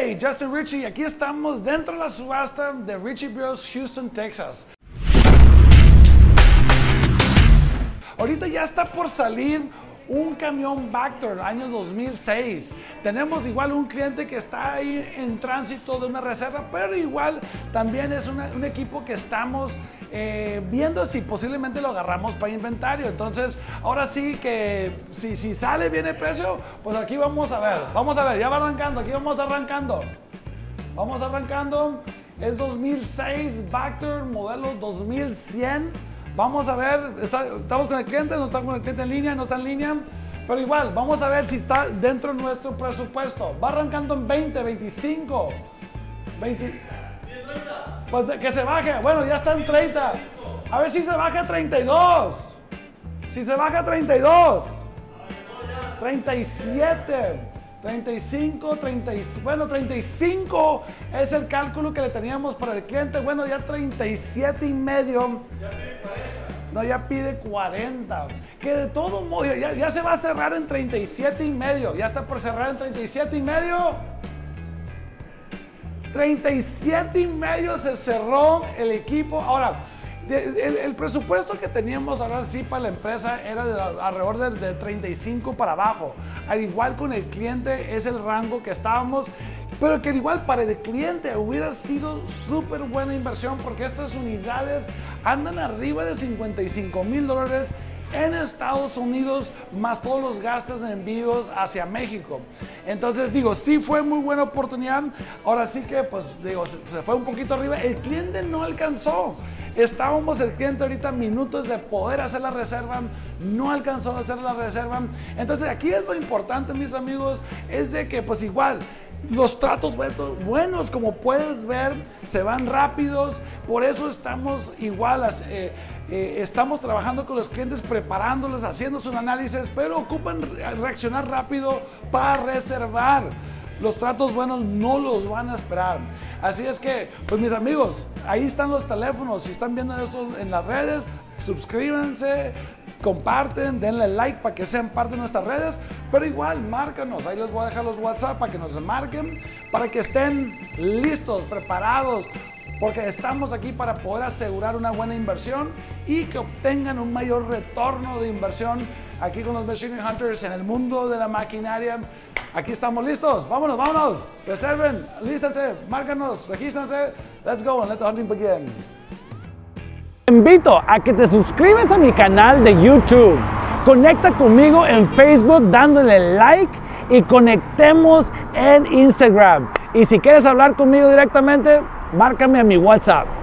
Hey, Justin Ritchie, aquí estamos dentro de la subasta de Ritchie Bros Houston, Texas. Ahorita ya está por salir un camión Bactor año 2006. Tenemos igual un cliente que está ahí en tránsito de una reserva, pero igual también es un equipo que estamos eh, viendo si posiblemente lo agarramos para inventario. Entonces, ahora sí que si, si sale bien el precio, pues aquí vamos a ver. Vamos a ver, ya va arrancando, aquí vamos arrancando. Vamos arrancando. Es 2006 Bactor, modelo 2100. Vamos a ver, está- estamos con el cliente, no está con el cliente en línea, no está en línea. Pero igual, vamos a ver si está dentro de nuestro presupuesto. Va arrancando en 20, 25, 20. Pues que se baje. Bueno, ya está en 30. A ver si se baja a 32. Si se baja a 32. 37. 35, 30, y- bueno, 35 es el cálculo que le teníamos para el cliente. Bueno, ya 37 y medio. No, ya pide 40. Que de todo modo, ya, ya se va a cerrar en 37 y medio. Ya está por cerrar en 37 y medio. 37 y medio se cerró el equipo. Ahora, el, el presupuesto que teníamos ahora sí para la empresa era de alrededor de, de 35 para abajo. Al igual con el cliente es el rango que estábamos. Pero que igual para el cliente hubiera sido súper buena inversión porque estas unidades andan arriba de 55 mil dólares en Estados Unidos, más todos los gastos en envíos hacia México. Entonces, digo, sí fue muy buena oportunidad. Ahora sí que, pues, digo, se, se fue un poquito arriba. El cliente no alcanzó. Estábamos el cliente ahorita minutos de poder hacer la reserva, no alcanzó a hacer la reserva. Entonces, aquí es lo importante, mis amigos, es de que, pues, igual, los tratos buenos, como puedes ver, se van rápidos. Por eso estamos igual, eh, eh, estamos trabajando con los clientes, preparándolos, haciendo sus análisis, pero ocupan re- reaccionar rápido para reservar. Los tratos buenos no los van a esperar. Así es que, pues mis amigos, ahí están los teléfonos. Si están viendo esto en las redes, suscríbanse, comparten, denle like para que sean parte de nuestras redes. Pero igual, márcanos. Ahí les voy a dejar los WhatsApp para que nos marquen, para que estén listos, preparados. Porque estamos aquí para poder asegurar una buena inversión y que obtengan un mayor retorno de inversión aquí con los Machine Hunters en el mundo de la maquinaria. Aquí estamos listos. Vámonos, vámonos. Reserven, lístense, márcanos, regístrense. Let's go and let the hunting begin. Te invito a que te suscribas a mi canal de YouTube. Conecta conmigo en Facebook dándole like y conectemos en Instagram. Y si quieres hablar conmigo directamente, márcame a mi WhatsApp